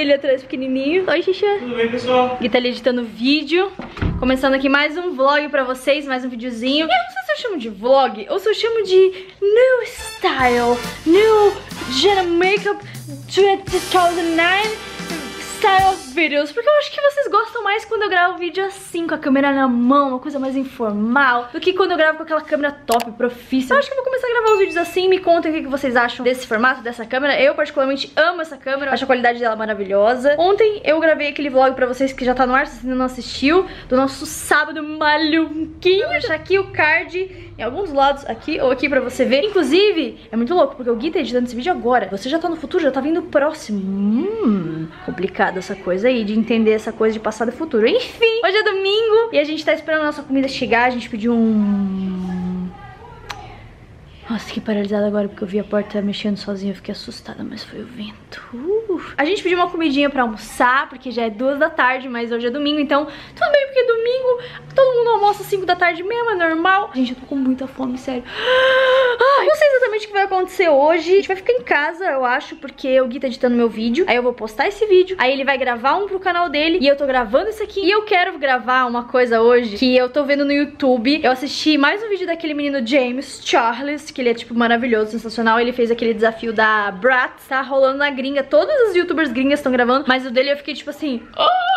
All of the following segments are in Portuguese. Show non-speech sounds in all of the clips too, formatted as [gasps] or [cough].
Gui ali atrás pequenininho. Oi, Xixa. Tudo bem, pessoal? Gui tá ali editando vídeo. Começando aqui mais um vlog pra vocês, mais um videozinho. Eu não sei se eu chamo de vlog ou se eu chamo de New Style, New Jenna Makeup 2009 style videos, porque eu acho que vocês gostam mais quando eu gravo vídeo assim, com a câmera na mão, uma coisa mais informal, do que quando eu gravo com aquela câmera top, profissa. Eu acho que eu vou começar a gravar os vídeos assim, me contem o que vocês acham desse formato, dessa câmera. Eu particularmente amo essa câmera, acho a qualidade dela maravilhosa. Ontem eu gravei aquele vlog pra vocês que já tá no ar, se você ainda não assistiu, do nosso sábado maluquinho. Vou deixar aqui o card em alguns lados, aqui ou aqui pra você ver. Inclusive, é muito louco, porque o Gui tá editando esse vídeo agora. Você já tá no futuro, já tá vindo próximo. Hum, complicado essa coisa aí, de entender essa coisa de passado e futuro. Enfim, hoje é domingo e a gente tá esperando a nossa comida chegar. A gente pediu um nossa, fiquei paralisada agora porque eu vi a porta mexendo sozinha. Eu fiquei assustada, mas foi o vento. A gente pediu uma comidinha pra almoçar, porque já é duas da tarde, mas hoje é domingo, então tudo bem, porque domingo todo mundo almoça às cinco da tarde mesmo, é normal. Gente, eu tô com muita fome, sério. Ai, não sei exatamente o que vai acontecer hoje. A gente vai ficar em casa, eu acho, porque o Gui tá editando meu vídeo. Aí eu vou postar esse vídeo, aí ele vai gravar um pro canal dele, e eu tô gravando esse aqui. E eu quero gravar uma coisa hoje que eu tô vendo no YouTube. Eu assisti mais um vídeo daquele menino James Charles, que ele é, tipo, maravilhoso, sensacional. Ele fez aquele desafio da Brat, tá rolando na gringa. Todos os youtubers gringas estão gravando, mas o dele eu fiquei, tipo assim... Oh!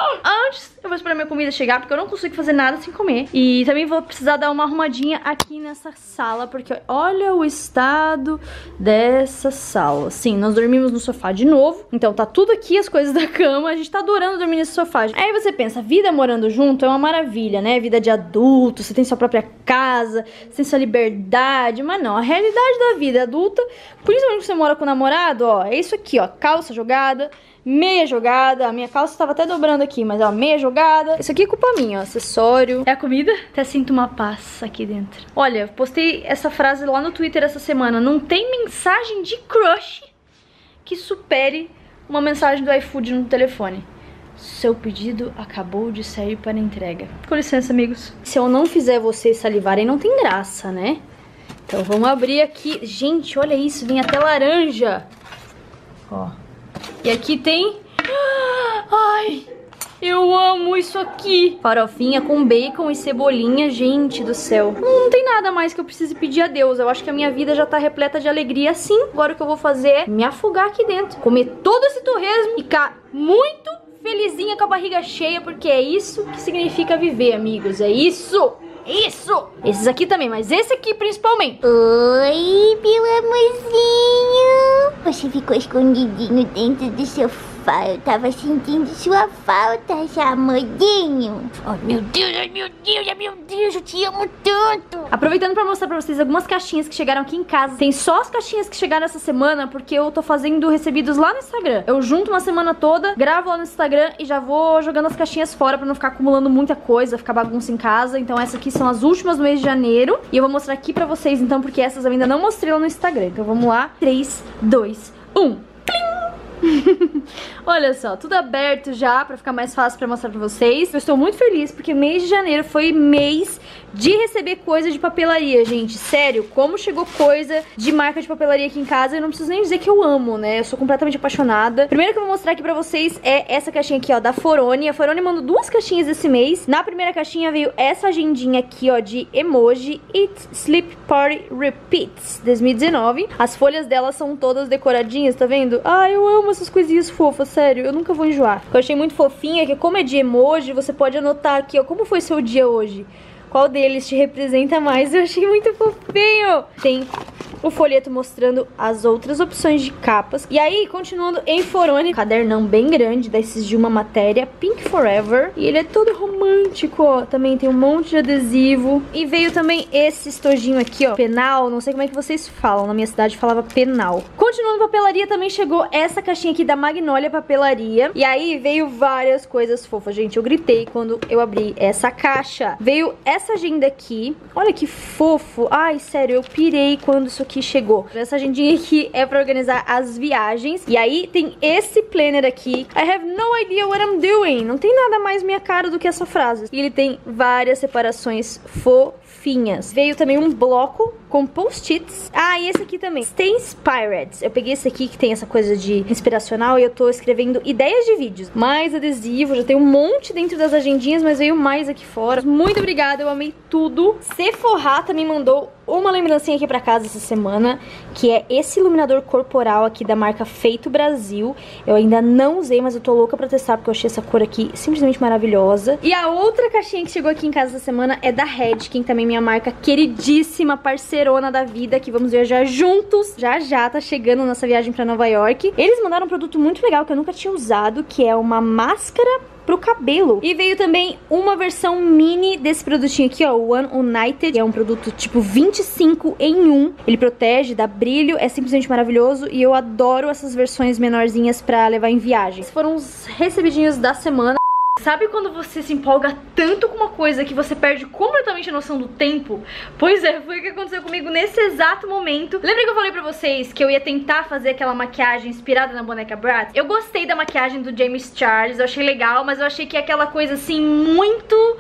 Antes, eu vou esperar minha comida chegar, porque eu não consigo fazer nada sem comer. E também vou precisar dar uma arrumadinha aqui nessa sala, porque olha o estado dessa sala. Sim, nós dormimos no sofá de novo. Então tá tudo aqui, as coisas da cama. A gente tá adorando dormir nesse sofá. Aí você pensa, vida morando junto é uma maravilha, né? Vida de adulto, você tem sua própria casa, você tem sua liberdade. Mas não, realidade da vida adulta, principalmente quando você mora com o namorado, ó, é isso aqui, ó, calça jogada, meia jogada, a minha calça estava até dobrando aqui, mas ó, meia jogada. Isso aqui é culpa minha, ó, acessório. É a comida? Até sinto uma paz aqui dentro. Olha, postei essa frase lá no Twitter essa semana, não tem mensagem de crush que supere uma mensagem do iFood no telefone. Seu pedido acabou de sair para entrega. Com licença, amigos. Se eu não fizer vocês salivarem, não tem graça, né? Então vamos abrir aqui. Gente, olha isso, vem até laranja. Ó. E aqui tem... [gasps] Ai, eu amo isso aqui. Farofinha com bacon e cebolinha, gente do céu. Não, não, tem nada mais que eu precise pedir a Deus. Eu acho que a minha vida já tá repleta de alegria assim. Agora o que eu vou fazer é me afogar aqui dentro. Comer todo esse torresmo ficar muito felizinha com a barriga cheia, porque é isso que significa viver, amigos. É isso! Isso! Esses aqui também, mas esse aqui principalmente. Oi, meu amorzinho. Você ficou escondidinho dentro do eu tava sentindo sua falta já, amorzinho. Ai, meu Deus, ai, meu Deus, ai, meu Deus, eu te amo tanto. Aproveitando pra mostrar pra vocês algumas caixinhas que chegaram aqui em casa. Tem só as caixinhas que chegaram essa semana, porque eu tô fazendo recebidos lá no Instagram. Eu junto uma semana toda, gravo lá no Instagram e já vou jogando as caixinhas fora pra não ficar acumulando muita coisa, ficar bagunça em casa. Então essas aqui são as últimas do mês de janeiro. E eu vou mostrar aqui pra vocês, então, porque essas eu ainda não mostrei lá no Instagram. Então vamos lá. 3, 2, 1. [laughs] Olha só, tudo aberto já pra ficar mais fácil pra mostrar pra vocês. Eu estou muito feliz porque mês de janeiro foi mês de receber coisa de papelaria, gente. Sério, como chegou coisa de marca de papelaria aqui em casa, eu não preciso nem dizer que eu amo, né? Eu sou completamente apaixonada. Primeiro que eu vou mostrar aqui pra vocês é essa caixinha aqui, ó, da Forone. A Forone mandou duas caixinhas esse mês. Na primeira caixinha veio essa agendinha aqui, ó, de emoji Eat, Sleep, Party, Repeats 2019. As folhas dela são todas decoradinhas, tá vendo? Ai, eu amo essas coisinhas fofas, sério. Eu nunca vou enjoar. O que eu achei muito fofinha é que como é de emoji, você pode anotar aqui, ó, como foi seu dia hoje qual deles te representa mais. Eu achei muito fofinho. Tem o folheto mostrando as outras opções de capas. E aí, continuando em Forone, cadernão bem grande, desses de uma matéria, Pink Forever. E ele é todo romântico, ó. Também tem um monte de adesivo. E veio também esse estojinho aqui, ó, penal. Não sei como é que vocês falam, na minha cidade falava penal. Continuando papelaria, também chegou essa caixinha aqui da Magnolia Papelaria. E aí veio várias coisas fofas, gente. Eu gritei quando eu abri essa caixa. Veio essa agenda aqui. Olha que fofo. Ai, sério, eu pirei quando isso aqui que chegou. Essa agendinha aqui é pra organizar as viagens. E aí tem esse planner aqui. I have no idea what I'm doing. Não tem nada mais minha cara do que essa frase. E ele tem várias separações fofinhas. Veio também um bloco com post-its. Ah, e esse aqui também. Stay Inspired. Eu peguei esse aqui que tem essa coisa de inspiracional e eu tô escrevendo ideias de vídeos. Mais adesivo, já tem um monte dentro das agendinhas, mas veio mais aqui fora. Muito obrigada, eu amei tudo. Sephora também mandou uma lembrancinha aqui pra casa essa semana, que é esse iluminador corporal aqui da marca Feito Brasil. Eu ainda não usei, mas eu tô louca pra testar, porque eu achei essa cor aqui simplesmente maravilhosa. E a outra caixinha que chegou aqui em casa essa semana é da Redken, também minha marca queridíssima, da vida, que vamos viajar juntos. Já já tá chegando nossa viagem pra Nova York. Eles mandaram um produto muito legal que eu nunca tinha usado, que é uma máscara pro cabelo. E veio também uma versão mini desse produtinho aqui, ó, One United, é um produto tipo 25 em 1. Ele protege, dá brilho, é simplesmente maravilhoso e eu adoro essas versões menorzinhas pra levar em viagem. Esses foram os recebidinhos da semana. Sabe quando você se empolga tanto com uma coisa que você perde completamente a noção do tempo? Pois é, foi o que aconteceu comigo nesse exato momento. Lembra que eu falei pra vocês que eu ia tentar fazer aquela maquiagem inspirada na boneca Bratz? Eu gostei da maquiagem do James Charles, eu achei legal, mas eu achei que é aquela coisa assim muito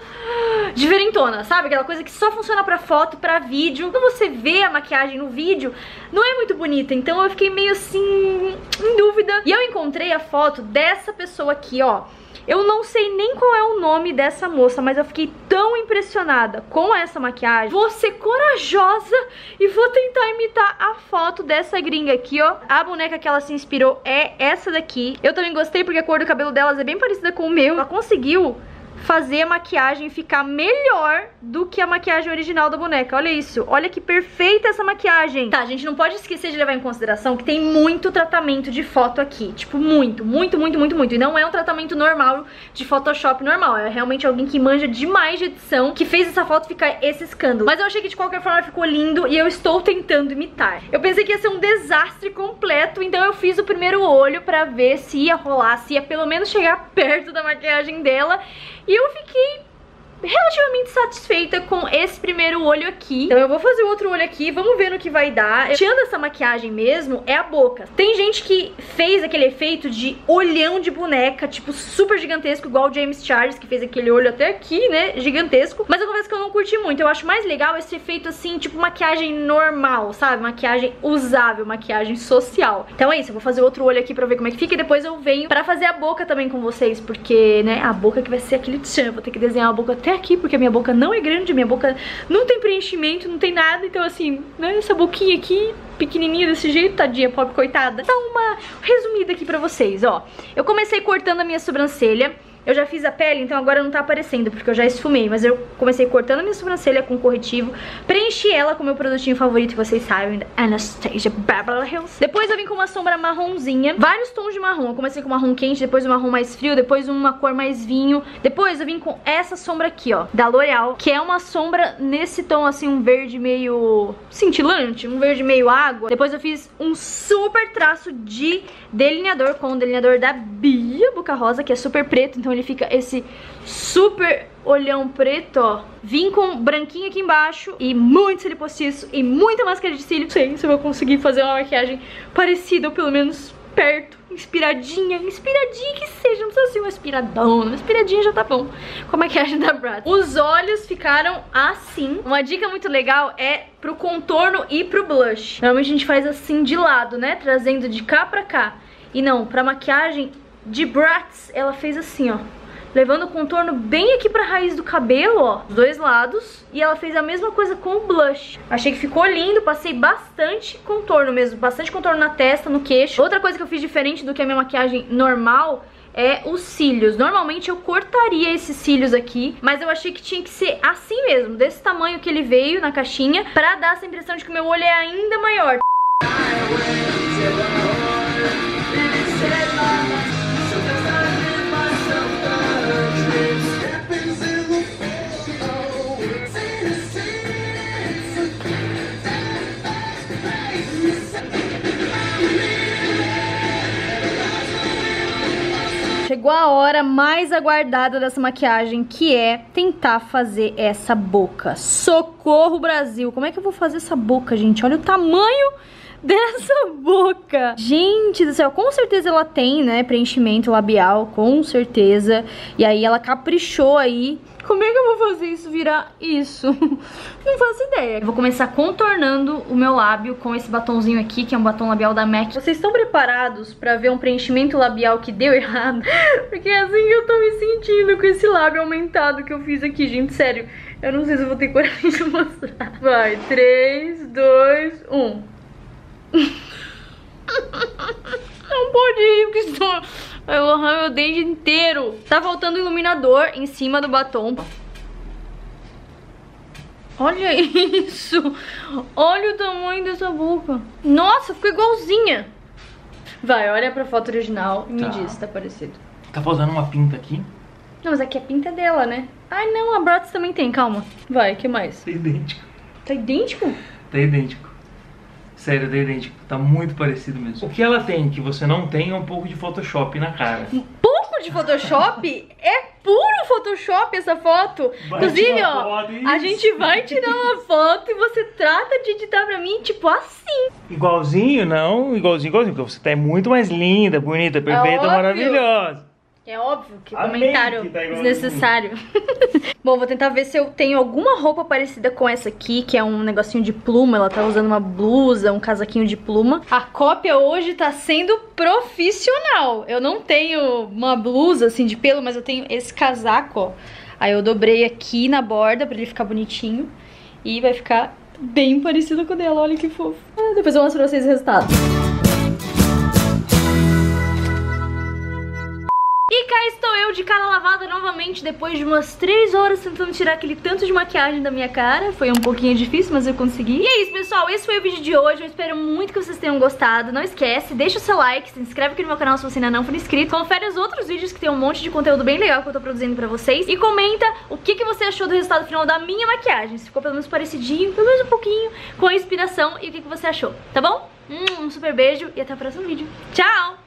diferentona, sabe? Aquela coisa que só funciona pra foto, pra vídeo. Quando você vê a maquiagem no vídeo, não é muito bonita, então eu fiquei meio assim, em dúvida. E eu encontrei a foto dessa pessoa aqui, ó. Eu não sei nem qual é o nome dessa moça, mas eu fiquei tão impressionada com essa maquiagem. Vou ser corajosa e vou tentar imitar a foto dessa gringa aqui, ó. A boneca que ela se inspirou é essa daqui. Eu também gostei porque a cor do cabelo delas é bem parecida com o meu. Ela conseguiu fazer a maquiagem ficar melhor do que a maquiagem original da boneca. Olha isso, olha que perfeita essa maquiagem. Tá, gente não pode esquecer de levar em consideração que tem muito tratamento de foto aqui. Tipo, muito, muito, muito, muito, muito. E não é um tratamento normal de Photoshop normal. É realmente alguém que manja demais de edição que fez essa foto ficar esse escândalo. Mas eu achei que de qualquer forma ficou lindo e eu estou tentando imitar. Eu pensei que ia ser um desastre completo, então eu fiz o primeiro olho pra ver se ia rolar, se ia pelo menos chegar [laughs] perto da maquiagem dela. E eu fiquei satisfeita com esse primeiro olho aqui. Então eu vou fazer o outro olho aqui, vamos ver no que vai dar. Tirando essa maquiagem mesmo, é a boca. Tem gente que fez aquele efeito de olhão de boneca, tipo, super gigantesco, igual o James Charles, que fez aquele olho até aqui, né, gigantesco. Mas eu confesso que eu não curti muito. Eu acho mais legal esse efeito assim, tipo maquiagem normal, sabe? Maquiagem usável, maquiagem social. Então é isso, eu vou fazer outro olho aqui pra ver como é que fica e depois eu venho pra fazer a boca também com vocês, porque, né, a boca que vai ser aquele tchan. Vou ter que desenhar a boca até aqui, porque a minha boca não é grande, minha boca não tem preenchimento, não tem nada. Então, assim, né, essa boquinha aqui, pequenininha desse jeito, tadinha, pobre coitada. Dá uma resumida aqui pra vocês, ó. Eu comecei cortando a minha sobrancelha. Eu já fiz a pele, então agora não tá aparecendo, porque eu já esfumei. Mas eu comecei cortando minha sobrancelha com corretivo. Preenchi ela com meu produtinho favorito, vocês sabem, da Anastasia Beverly Hills. Depois eu vim com uma sombra marronzinha. Vários tons de marrom. Eu comecei com marrom quente, depois um marrom mais frio, depois uma cor mais vinho. Depois eu vim com essa sombra aqui, ó, da L'Oreal. Que é uma sombra nesse tom, assim, um verde meio cintilante, um verde meio água. Depois eu fiz um super traço de delineador com o delineador da Bia Boca Rosa, que é super preto, então ele fica esse super olhão preto, ó. Vim com branquinho aqui embaixo e muito cílio postiço e muita máscara de cílio. Não sei se eu vou conseguir fazer uma maquiagem parecida ou pelo menos perto, inspiradinha, inspiradinha que seja, não precisa ser uma inspiradona, uma inspiradinha já tá bom, com a maquiagem da Brad. Os olhos ficaram assim. Uma dica muito legal é pro contorno e pro blush. Normalmente a gente faz assim de lado, né, trazendo de cá pra cá. E não, pra maquiagem de Bratz, ela fez assim, ó levando o contorno bem aqui pra raiz do cabelo, ó, dos dois lados. E ela fez a mesma coisa com o blush. Achei que ficou lindo, passei bastante contorno mesmo, bastante contorno na testa, no queixo. Outra coisa que eu fiz diferente do que a minha maquiagem normal é os cílios. Normalmente eu cortaria esses cílios aqui, mas eu achei que tinha que ser assim mesmo, desse tamanho que ele veio na caixinha, pra dar essa impressão de que o meu olho é ainda maior. Hora mais aguardada dessa maquiagem, que é tentar fazer essa boca. Socorro, Brasil! Como é que eu vou fazer essa boca, gente? Olha o tamanho dessa boca. Gente do céu, com certeza ela tem, né, preenchimento labial, com certeza. E aí ela caprichou aí como é que eu vou fazer isso virar isso? [laughs] Não faço ideia. Eu vou começar contornando o meu lábio com esse batonzinho aqui, que é um batom labial da MAC. Vocês estão preparados pra ver um preenchimento labial que deu [laughs] errado? Porque é assim que eu tô me sentindo com esse lábio aumentado que eu fiz aqui, gente. Sério, eu não sei se eu vou ter coragem de [laughs] mostrar. Vai, 3, 2, 1. Não pode ir, porque estou... Eu arranho meu dente inteiro. Tá faltando iluminador em cima do batom. Olha isso. Olha o tamanho dessa boca. Nossa, ficou igualzinha. Vai, olha pra foto original e me Tá. diz se tá parecido. Tá faltando uma pinta aqui. Não, mas aqui a pinta é dela, né? Ai, não, a Brots também tem, calma. Vai, que mais? Tá idêntico. Tá idêntico? Tá idêntico. Sério, tá idêntico. Tá muito parecido mesmo. O que ela tem que você não tem é um pouco de Photoshop na cara. Pouco de Photoshop? [laughs] é puro Photoshop essa foto. Vai Inclusive, ó, foto, a gente vai tirar uma foto e você trata de editar pra mim, tipo assim. Igualzinho, não. Igualzinho, igualzinho. Porque você tá muito mais linda, bonita, perfeita, óbvio. maravilhosa. É óbvio que Amém comentário que tá desnecessário. [laughs] Bom, vou tentar ver se eu tenho alguma roupa parecida com essa aqui, que é um negocinho de pluma. Ela tá usando uma blusa, um casaquinho de pluma. A cópia hoje tá sendo profissional. Eu não tenho uma blusa assim de pelo, mas eu tenho esse casaco, ó. Aí eu dobrei aqui na borda pra ele ficar bonitinho. E vai ficar bem parecido com o dela. Olha que fofo. Ah, depois eu mostro pra vocês o resultado. Eu de cara lavada novamente depois de umas 3 horas tentando tirar aquele tanto de maquiagem da minha cara. Foi um pouquinho difícil, mas eu consegui. E é isso, pessoal. Esse foi o vídeo de hoje. Eu espero muito que vocês tenham gostado. Não esquece, deixa o seu like, se inscreve aqui no meu canal se você ainda não for inscrito. Confere os outros vídeos que tem um monte de conteúdo bem legal que eu tô produzindo pra vocês. E comenta o que, que você achou do resultado final da minha maquiagem. Se ficou pelo menos parecidinho, pelo menos um pouquinho, com a inspiração e o que, que você achou, tá bom? Hum, Um super beijo e até o próximo vídeo. Tchau!